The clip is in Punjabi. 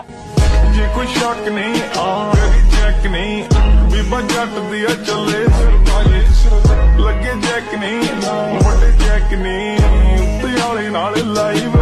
ਕਰੋ ਜੇ ਕੋਈ ਸ਼ੱਕ ਨਹੀਂ, ਆ ਚੈੱਕ ਨਹੀਂ। ਬੀਬਾ ਜੱਟ ਦੀ ਆ ਚੱਲੇ ਸਰਪਾਲੀ ਲੱਗੇ ਜੈਕ ਨਹੀਂ, ਵੱਡੇ ਚੈੱਕ ਨਹੀਂ। ਉੱਤੇ ਵਾਲੇ ਨਾਲ ਲਾਈਵ